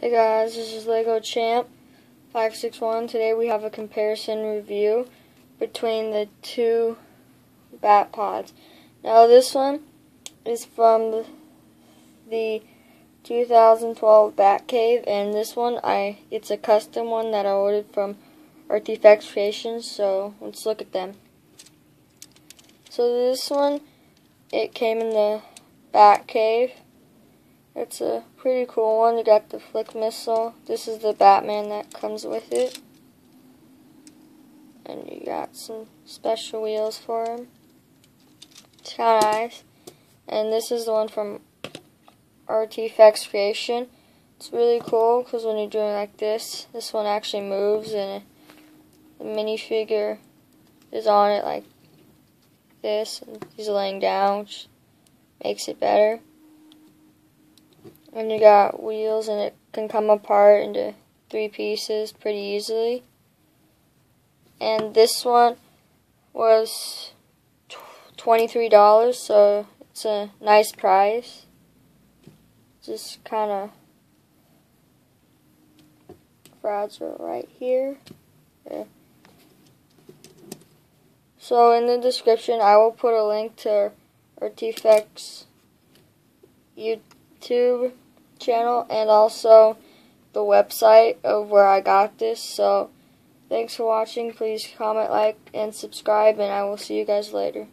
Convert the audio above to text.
Hey guys, this is Lego Champ 561. Today we have a comparison review between the two bat pods. Now this one is from the, the 2012 Bat Cave and this one I it's a custom one that I ordered from Artifex Creations, so let's look at them. So this one it came in the Bat Cave it's a pretty cool one. You got the flick missile. This is the Batman that comes with it. And you got some special wheels for him. It's kind of nice. And this is the one from Artifex Creation. It's really cool because when you're doing like this, this one actually moves and the minifigure is on it like this. And he's laying down, which makes it better. And you got wheels and it can come apart into three pieces pretty easily. And this one was $23, so it's a nice price. Just kind of fragile right here. Yeah. So in the description, I will put a link to Artifex YouTube channel and also the website of where I got this. So thanks for watching. Please comment, like, and subscribe, and I will see you guys later.